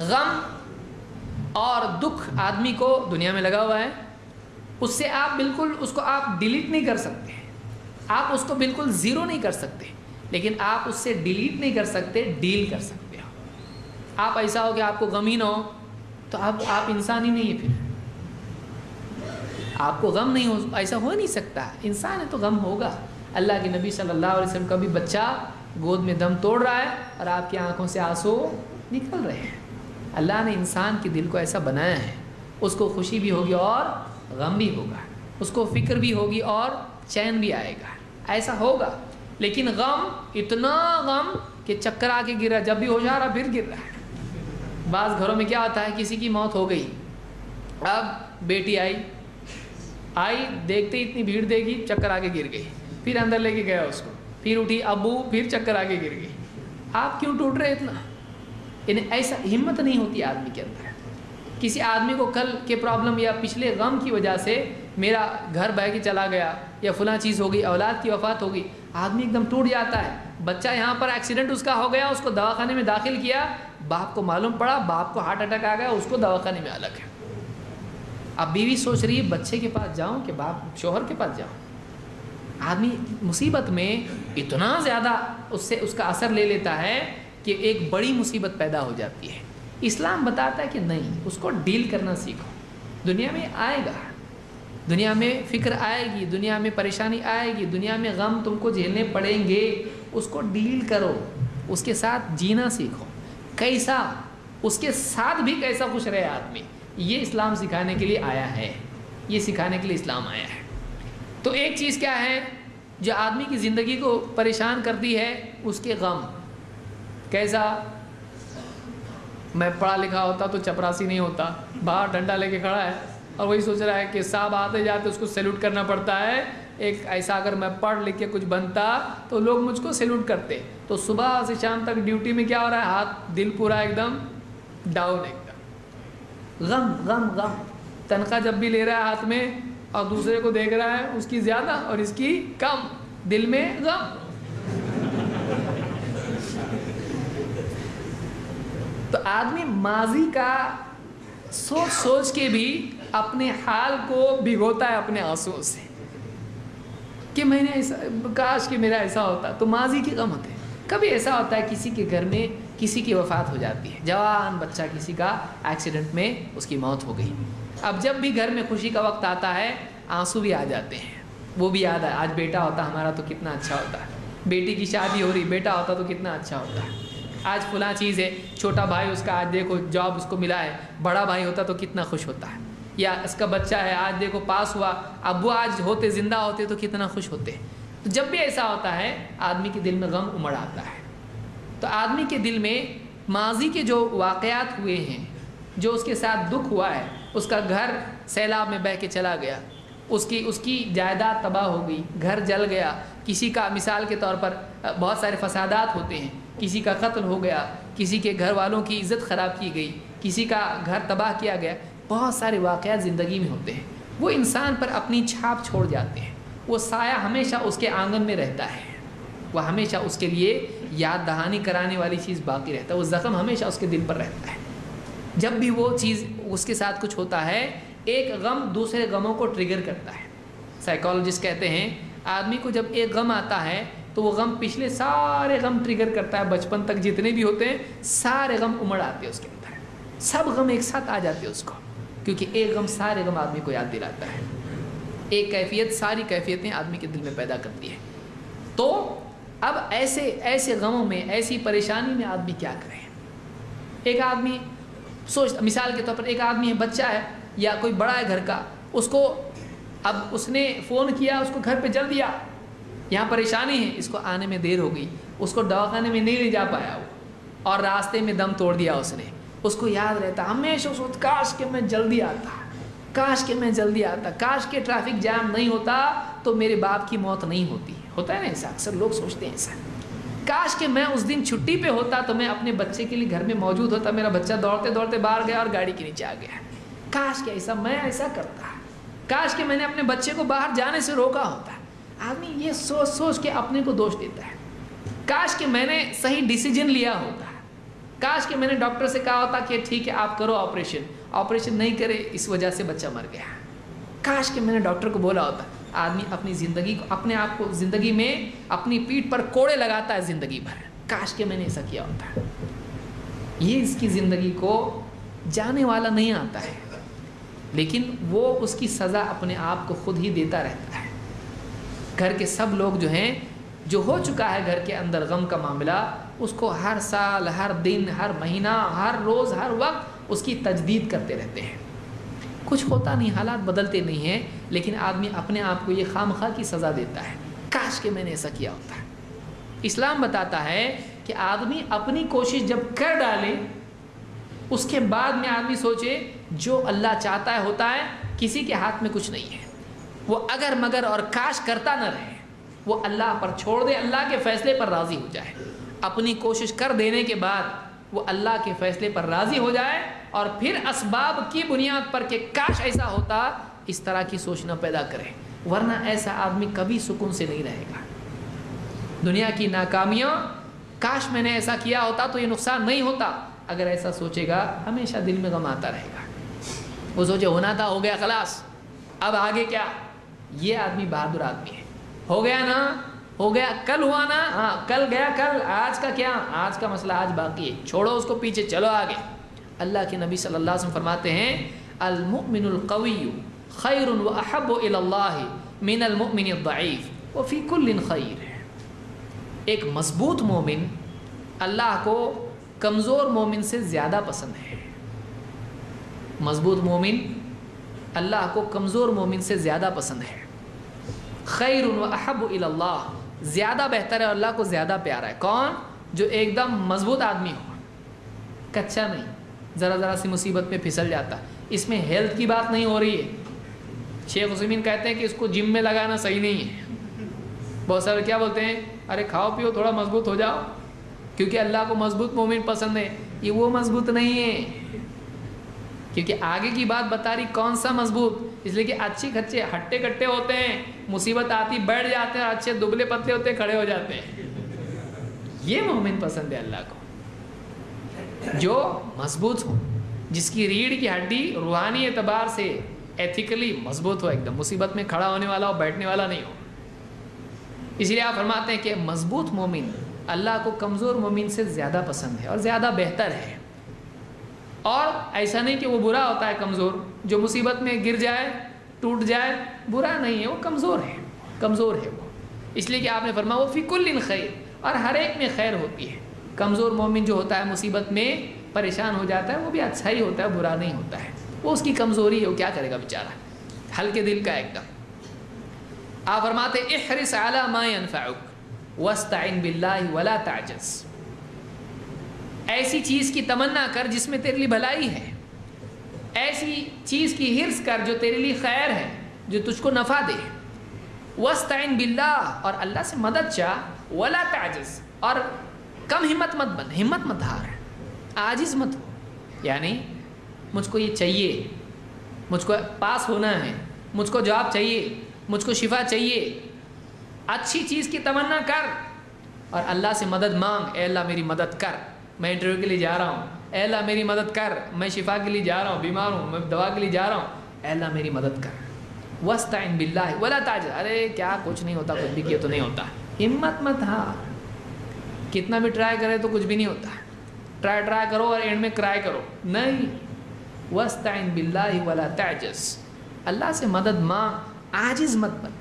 गम और दुख आदमी को दुनिया में लगा हुआ है, उससे आप बिल्कुल उसको आप डिलीट नहीं कर सकते। आप उसको बिल्कुल ज़ीरो नहीं कर सकते, लेकिन आप उससे डिलीट नहीं कर सकते डील कर सकते हो। आप ऐसा हो कि आपको गम ही ना हो तो आप आप इंसान ही नहीं है फिर। आपको गम नहीं हो, ऐसा हो नहीं सकता। इंसान है तो गम होगा। अल्लाह के नबी सल्लल्लाहु अलैहि वसल्लम का भी बच्चा गोद में दम तोड़ रहा है और आपकी आँखों से आँसू निकल रहे हैं। अल्लाह ने इंसान के दिल को ऐसा बनाया है, उसको खुशी भी होगी और गम भी होगा, उसको फ़िक्र भी होगी और चैन भी आएगा। ऐसा होगा, लेकिन गम, इतना गम कि चक्कर आके गिर रहा जब भी हो जा रहा फिर गिर रहा है। बाज़ घरों में क्या होता है, किसी की मौत हो गई, अब बेटी आई आई, देखते ही इतनी भीड़ देगी चक्कर आके गिर गई, फिर अंदर लेके गया उसको, फिर उठी अबू, फिर चक्कर आके गिर गई। आप क्यों टूट रहे इतना? इन्हें ऐसा हिम्मत नहीं होती आदमी के अंदर। किसी आदमी को कल के प्रॉब्लम या पिछले गम की वजह से मेरा घर बह के चला गया या फला चीज़ हो गई, औलाद की वफात हो गई, आदमी एकदम टूट जाता है। बच्चा यहाँ पर एक्सीडेंट उसका हो गया, उसको दवाखाने में दाखिल किया, बाप को मालूम पड़ा, बाप को हार्ट अटैक आ गया, उसको दवाखाने में अलग है। अब बीवी सोच रही है, बच्चे के पास जाऊँ कि बाप शोहर के पास जाऊँ? आदमी मुसीबत में इतना ज़्यादा उससे उसका असर ले लेता है कि एक बड़ी मुसीबत पैदा हो जाती है। इस्लाम बताता है कि नहीं, उसको डील करना सीखो। दुनिया में आएगा। दुनिया में फ़िक्र आएगी, दुनिया में परेशानी आएगी, दुनिया में गम तुमको झेलने पड़ेंगे। उसको डील करो, उसके साथ जीना सीखो। कैसा? उसके साथ भी कैसा खुश रहे आदमी? ये इस्लाम सिखाने के लिए आया है। ये सिखाने के लिए इस्लाम आया है। तो एक चीज़ क्या है? जो आदमी की ज़िंदगी को परेशान करती है, उसके गम। कैसा? मैं पढ़ा लिखा होता तो चपरासी नहीं होता। बाहर डंडा लेके खड़ा है और वही सोच रहा है कि साहब आते जाते उसको सैल्यूट करना पड़ता है। एक ऐसा अगर मैं पढ़ लिख के कुछ बनता तो लोग मुझको सैल्यूट करते। तो सुबह से शाम तक ड्यूटी में क्या हो रहा है? हाथ दिल पूरा एकदम डाउन एकदम। गम गम गम। तनख्वाह जब भी ले रहा है हाथ में और दूसरे को देख रहा है, उसकी ज़्यादा और इसकी कम। दिल में गम। तो आदमी माजी का सोच सोच के भी अपने हाल को भिगोता है अपने आंसुओं से। कि मैंने ऐसा, काश कि मेरा ऐसा होता तो माजी के गम होते। हैं कभी ऐसा होता है किसी के घर में किसी की वफ़ात हो जाती है। जवान बच्चा किसी का एक्सीडेंट में उसकी मौत हो गई। अब जब भी घर में खुशी का वक्त आता है, आँसू भी आ जाते हैं। वो भी याद है, आज बेटा होता हमारा तो कितना अच्छा होता। है बेटी की शादी हो रही, बेटा होता तो कितना अच्छा होता। है आज फुला चीज़ है, छोटा भाई उसका आज देखो जॉब उसको मिला है, बड़ा भाई होता तो कितना खुश होता है। या इसका बच्चा है, आज देखो पास हुआ, अब वो आज होते, ज़िंदा होते तो कितना खुश होते। तो जब भी ऐसा होता है, आदमी के दिल में गम उमड़ आता है। तो आदमी के दिल में माजी के जो वाक़ात हुए हैं, जो उसके साथ दुख हुआ है, उसका घर सैलाब में बह के चला गया। उसकी उसकी जायदाद तबाह हो गई, घर जल गया। किसी का मिसाल के तौर पर बहुत सारे फसादात होते हैं। किसी का कत्ल हो गया, किसी के घर वालों की इज़्ज़त ख़राब की गई, किसी का घर तबाह किया गया, बहुत सारे वाक़ ज़िंदगी में होते हैं। वो इंसान पर अपनी छाप छोड़ जाते हैं। वो साया हमेशा उसके आँगन में रहता है। वह हमेशा उसके लिए याद दहानी कराने वाली चीज़ बाकी रहता है। वो ज़ख्म हमेशा उसके दिल पर रहता है। जब भी वो चीज़ उसके साथ कुछ होता है, एक गम दूसरे गमों को ट्रिगर करता है। साइकोलॉजिस्ट कहते हैं, आदमी को जब एक गम आता है तो वो गम पिछले सारे गम ट्रिगर करता है बचपन तक जितने भी होते हैं, सारे गम उमड़ आते हैं उसके अंदर। सब गम एक साथ आ जाते हैं उसको, क्योंकि एक गम सारे गम आदमी को याद दिलाता है। एक कैफियत, सारी कैफियतें आदमी के दिल में पैदा करती है। तो अब ऐसे ऐसे गमों में, ऐसी परेशानी में आदमी क्या करे? एक आदमी, सोच, मिसाल के तौर पर एक आदमी है, बच्चा है, या कोई बड़ा है घर का, उसको, अब उसने फ़ोन किया, उसको घर पे जल दिया यहाँ परेशानी है, इसको आने में देर हो गई। उसको दवाखाने में नहीं ले जा पाया वो। और रास्ते में दम तोड़ दिया उसने। उसको याद रहता, हमेशा सोच काश के मैं जल्दी आता। काश के मैं जल्दी आता। काश के ट्रैफ़िक जाम नहीं होता तो मेरे बाप की मौत नहीं होती। होता है ना ऐसा? अक्सर लोग सोचते हैं ऐसा। काश के मैं उस दिन छुट्टी पे होता तो मैं अपने बच्चे के लिए घर में मौजूद होता। मेरा बच्चा दौड़ते दौड़ते बाहर गया और गाड़ी के नीचे आ गया। काश के ऐसा, मैं ऐसा करता। काश के मैंने अपने बच्चे को बाहर जाने से रोका होता। आदमी ये सोच सोच के अपने को दोष देता है। काश के मैंने सही डिसीज़न लिया होता। काश कि मैंने डॉक्टर से कहा होता कि ठीक है, आप करो ऑपरेशन ऑपरेशन नहीं करे, इस वजह से बच्चा मर गया। काश कि मैंने डॉक्टर को बोला होता। आदमी अपनी ज़िंदगी को, अपने आप को ज़िंदगी में अपनी पीठ पर कोड़े लगाता है ज़िंदगी भर। काश कि मैंने ऐसा किया होता। ये इसकी ज़िंदगी को जाने वाला नहीं आता है। लेकिन वो उसकी सज़ा अपने आप को खुद ही देता रहता है। घर के सब लोग जो हैं, जो हो चुका है घर के अंदर गम का मामला, उसको हर साल, हर दिन, हर महीना, हर रोज़, हर वक्त उसकी तजदीद करते रहते हैं। कुछ होता नहीं, हालात बदलते नहीं हैं, लेकिन आदमी अपने आप को ये खाम खा की सज़ा देता है। काश के मैंने ऐसा किया होता। है इस्लाम बताता है कि आदमी अपनी कोशिश जब कर डाले, उसके बाद में आदमी सोचे, जो अल्लाह चाहता है, होता है, किसी के हाथ में कुछ नहीं है। वो अगर मगर और काश करता न रहे, वो अल्लाह पर छोड़ दे, अल्लाह के फ़ैसले पर राज़ी हो जाए। अपनी कोशिश कर देने के बाद वो अल्लाह के फ़ैसले पर राज़ी हो जाए और फिर इसबाब की बुनियाद पर कि काश ऐसा होता, इस तरह की सोचना पैदा करे, वरना ऐसा आदमी कभी सुकून से नहीं रहेगा। दुनिया की नाकामियाँ, काश मैंने ऐसा किया होता तो ये नुकसान नहीं होता, अगर ऐसा सोचेगा, हमेशा दिल में गम आता रहेगा। वो सोचे, होना था, हो गया, खलास, अब आगे क्या? ये आदमी बहादुर आदमी है। हो गया ना? हो गया। कल हुआ ना? हाँ कल गया कल। आज का क्या? आज का मसला आज बाकी है। छोड़ो उसको पीछे, चलो आगे। अल्लाह के नबी सल्लल्लाहु अलैहि वसल्लम फरमाते हैं, अलमुमिनुल कवी खैर व अहब मिन अलमुमिन ज़ईफ़ व खैर एक मज़बूत मोमिन अल्लाह को कमज़ोर मोमिन से ज़्यादा पसंद है। मज़बूत मोमिन अल्लाह को कमज़ोर मोमिन से ज़्यादा पसंद है। खैर अहब ज़्यादा बेहतर है अल्लाह को ज़्यादा प्यारा है। कौन? जो एकदम मज़बूत आदमी हो। कच्चा नहीं। ज़रा ज़रा सी मुसीबत में फिसल जाता। इसमें हेल्थ की बात नहीं हो रही है। शेख हुसैन कहते हैं कि इसको जिम में लगाना सही नहीं है। बहुत सारे क्या बोलते हैं? अरे खाओ पियो, थोड़ा मज़बूत हो जाओ। क्योंकि अल्लाह को मज़बूत मोमिन पसंद है। ये वो मज़बूत नहीं है। क्योंकि आगे की बात बता रही कौन सा मज़बूत? इसलिए कि अच्छे खच्चे, हट्टे कट्टे होते हैं, मुसीबत आती, बैठ जाते हैं, अच्छे दुबले पतले होते खड़े हो जाते हैं। ये मोमिन पसंद है अल्लाह को। जो मज़बूत हो, जिसकी रीढ़ की हड्डी रूहानी एतबार से एथिकली मज़बूत हो एकदम, मुसीबत में खड़ा होने वाला हो, बैठने वाला नहीं हो। इसलिए आप फरमाते हैं कि मज़बूत मोमिन अल्लाह को कमज़ोर मोमिन से ज़्यादा पसंद है और ज़्यादा बेहतर है। और ऐसा नहीं कि वो बुरा होता है, कमज़ोर। जो मुसीबत में गिर जाए, टूट जाए, बुरा नहीं है, वो कमज़ोर है कमज़ोर है वो। इसलिए कि आपने फरमा वो फ़िकुल्लिन खैर और हर एक में खैर होती है। कमज़ोर मोमिन जो होता है, मुसीबत में परेशान हो जाता है, वो भी अच्छा ही होता है, बुरा नहीं होता है। वो उसकी कमज़ोरी है, वो क्या करेगा बेचारा? हल्के दिल का एकदम। आप फरमाते, इहरिस अला मा यनफाउक वस्ताइन बिल्लाहि वला ताजस ऐसी चीज़ की तमन्ना कर जिसमें तेरे लिए भलाई है। ऐसी चीज़ की हिरस कर जो तेरे लिए खैर है, जो तुझको नफ़ा दे। वस्ताइन बिल्ला और अल्लाह से मदद चाह वला ताजिस और कम हिम्मत मत बन, हिम्मत मत हार, आजिज़ मत हो। यानी मुझको ये चाहिए, मुझको पास होना है, मुझको जवाब चाहिए, मुझको शिफा चाहिए। अच्छी चीज़ की तमन्ना कर, और अल्लाह से मदद मांग, ए अल्लाह मेरी मदद कर। मैं इंटरव्यू के लिए जा रहा हूँ। एला मेरी मदद कर, मैं शिफा के लिए जा रहा हूँ, बीमार हूँ, मैं दवा के लिए जा रहा हूँ। एला मेरी मदद कर। वस्ताइन बिल्ला वला ताज। अरे, क्या कुछ नहीं होता, कुछ भी किया तो नहीं होता। हिम्मत मत हाँ कितना भी ट्राई करे तो कुछ भी नहीं होता। ट्राई ट्राई करो और एंड में क्राई करो। नहीं। वस्ताइन बिल्ला वला ताजस अल्लाह से मदद मांग आजिज़ मत बन।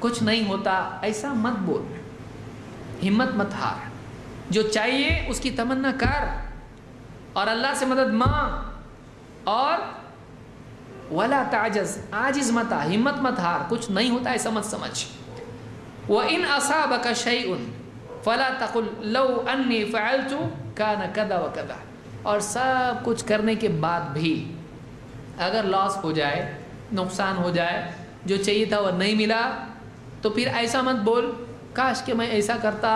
कुछ नहीं होता, ऐसा मत बोल। हिम्मत मत हार। जो चाहिए उसकी तमन्ना कर। और अल्लाह से मदद मांग। और वला ताजस आजिज मत आ, हिम्मत मत हार, कुछ नहीं होता है समझ समझ। वह इन असाब का शई उन फ़ला तकुल, लो अन्नी फ़ैलतु का न कदा व कदा। और सब कुछ करने के बाद भी अगर लॉस हो जाए, नुकसान हो जाए, जो चाहिए था वह नहीं मिला तो फिर ऐसा मत बोल काश कि मैं ऐसा करता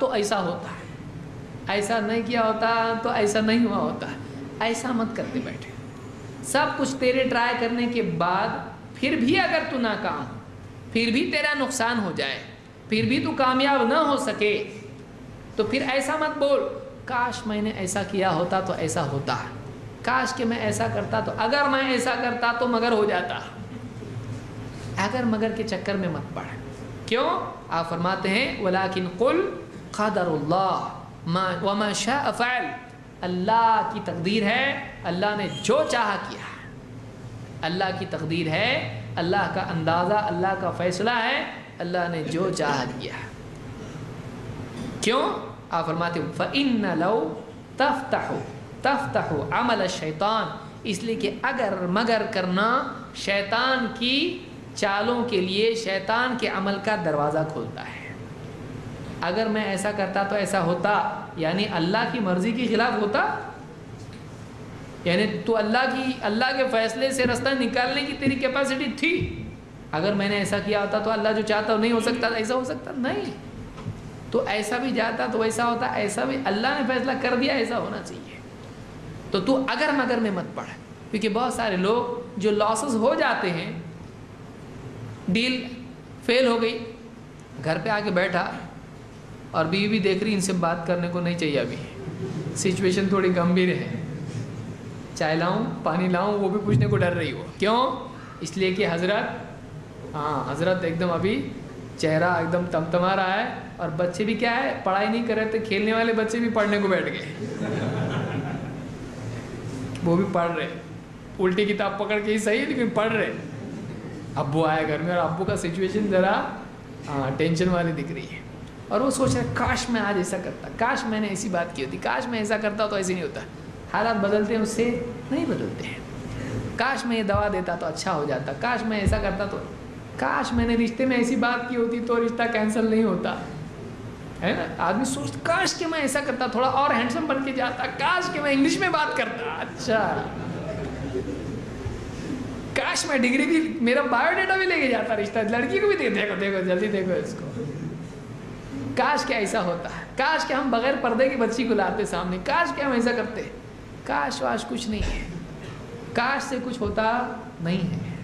तो ऐसा होता। ऐसा नहीं किया होता तो ऐसा नहीं हुआ होता। ऐसा मत करते बैठे। सब कुछ तेरे ट्राई करने के बाद फिर भी अगर तू नाकाम, फिर भी तेरा नुकसान हो जाए, फिर भी तू कामयाब ना हो सके तो फिर ऐसा मत बोल, काश मैंने ऐसा किया होता तो ऐसा होता। काश कि मैं ऐसा करता तो अगर मैं ऐसा करता तो मगर हो जाता। अगर मगर के चक्कर में मत पड़। क्यों? आप फरमाते हैं, वलाकिन कुल कदरुल्लाह वमा शाह अफ़ैल अल्लाह की तकदीर है, अल्लाह ने जो चाह किया अल्लाह की तकदीर है, अल्लाह का अंदाज़ा, अल्लाह का फ़ैसला है, अल्लाह ने जो चाह किया क्यों? आप फरमाते फ़िन लो तफ्तहो तफ्तहो अमल शैतान। इसलिए कि अगर मगर करना शैतान की चालों के लिए शैतान के अमल का दरवाज़ा खोलता है। अगर मैं ऐसा करता तो ऐसा होता, यानी अल्लाह की मर्ज़ी के ख़िलाफ़ होता। यानी तो अल्लाह की, अल्लाह के फ़ैसले से रास्ता निकालने की तेरी कैपेसिटी थी। अगर मैंने ऐसा किया होता तो अल्लाह जो चाहता नहीं हो सकता ऐसा हो सकता नहीं। तो ऐसा भी जाता तो वैसा होता, ऐसा भी अल्लाह ने फैसला कर दिया, ऐसा होना चाहिए। तो तू अगर मगर में मत पढ़, क्योंकि बहुत सारे लोग जो लॉसेस हो जाते हैं डील फेल हो गई। घर पे आके बैठा और बीवी भी देख रही, इनसे बात करने को नहीं चाहिए अभी। सिचुएशन थोड़ी गंभीर है। चाय लाऊं, पानी लाऊं, वो भी पूछने को डर रही हो। क्यों? इसलिए कि हज़रत हाँ हज़रत एकदम अभी चेहरा एकदम तमतमा रहा है और बच्चे भी क्या है, पढ़ाई नहीं कर रहे थे, खेलने वाले बच्चे भी पढ़ने को बैठ गए। वो भी पढ़ रहे। उल्टी किताब पकड़ के ही सही, लेकिन पढ़ रहे। अब्बू आए घर में और अबू का सिचुएशन ज़रा टेंशन वाली दिख रही है। और वो सोच रहे काश मैं आज ऐसा करता, काश मैंने ऐसी बात की होती, काश मैं ऐसा करता तो ऐसे नहीं होता। हालात बदलते हैं, उससे नहीं बदलते हैं। काश मैं ये दवा देता तो अच्छा हो जाता, काश मैं ऐसा करता तो काश मैंने रिश्ते में ऐसी बात की होती तो रिश्ता कैंसिल नहीं होता। है ना? आदमी सोचता, काश कि मैं ऐसा करता, थोड़ा और हैंडसम बन के जाता, काश कि मैं इंग्लिश में बात करता। अच्छा। काश मैं डिग्री भी, मेरा बायोडेटा भी लेके जाता रिश्ता। लड़की को भी दे, देखो देखो, जल्दी देखो इसको। काश क्या ऐसा होता। है काश के हम बगैर पर्दे की बच्ची को लाते सामने। काश क्या हम ऐसा करते। काश वाश कुछ नहीं है। काश से कुछ होता नहीं है।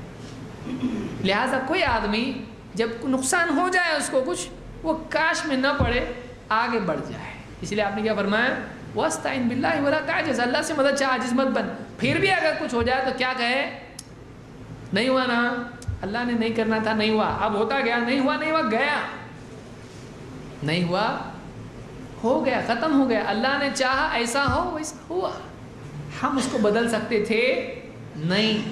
लिहाजा कोई आदमी जब नुकसान हो जाए उसको कुछ, वो काश में न पड़े, आगे बढ़ जाए। इसलिए आपने क्या फरमाया? वस्ताइन बिल्ला बोला काज अल्लाह से मदद चाह जिस मत बन। फिर भी अगर कुछ हो जाए तो क्या कहे? नहीं हुआ ना। अल्लाह ने नहीं करना था, नहीं हुआ। अब होता गया, नहीं हुआ नहीं हुआ, गया। नहीं हुआ, हो गया, ख़त्म हो गया। अल्लाह ने चाहा, ऐसा हो, वैसा हुआ। हम उसको बदल सकते थे, नहीं।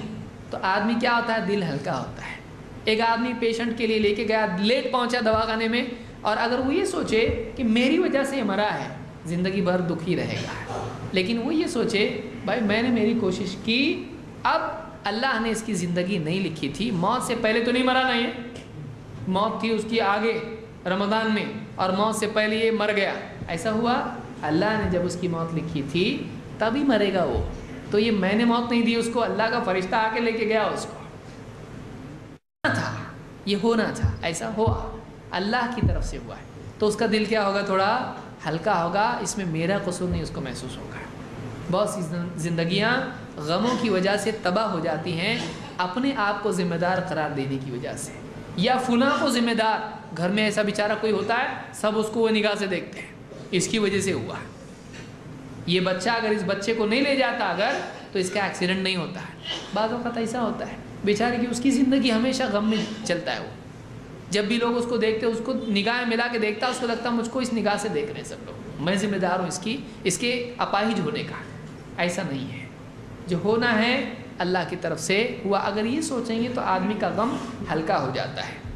तो आदमी क्या होता है? दिल हल्का होता है। एक आदमी पेशेंट के लिए लेके गया, लेट पहुँचा दवाखाने में, और अगर वो ये सोचे कि मेरी वजह से मरा है, ज़िंदगी भर दुखी रहेगा। लेकिन वो ये सोचे, भाई, मैंने मेरी कोशिश की, अब अल्लाह ने इसकी ज़िंदगी नहीं लिखी थी। मौत से पहले तो नहीं मरा नहीं है मौत थी उसकी आगे रमज़ान में और मौत से पहले ये मर गया। ऐसा हुआ? अल्लाह ने जब उसकी मौत लिखी थी, तभी मरेगा वो। तो ये मैंने मौत नहीं दी, उसको अल्लाह का फरिश्ता आके लेके गया उसको। था, ये होना था, ऐसा हुआ। अल्लाह की तरफ़ से हुआ है। तो उसका दिल क्या होगा थोड़ा? हल्का होगा, इसमें मेरा कसूर नहीं, उसको महसूस होगा। बहुत सी ज़िंदगियाँ गमों की वजह से तबाह हो जाती हैं, अपने आप को ज़िम्मेदार करार देने की वजह से। या फुला को ज़िम्मेदार, घर में ऐसा बेचारा कोई होता है, सब उसको वो निगाह से देखते हैं। इसकी वजह से हुआ ये बच्चा अगर इस बच्चे को नहीं ले जाता अगर तो इसका एक्सीडेंट नहीं होता है। बाद वक्त ऐसा होता है। बेचारे की उसकी ज़िंदगी हमेशा गम में चलता है वो। जब भी लोग उसको देखते हैं उसको निगाह मिला के देखता है उसको लगता है, मुझको इस निगाह से देख रहे हैं सब लोग। मैं ज़िम्मेदार हूँ इसकी, इसके अपाहिज होने का ऐसा नहीं है। जो होना है अल्लाह की तरफ़ से, हुआ अगर ये सोचेंगे तो आदमी का गम हल्का हो जाता है।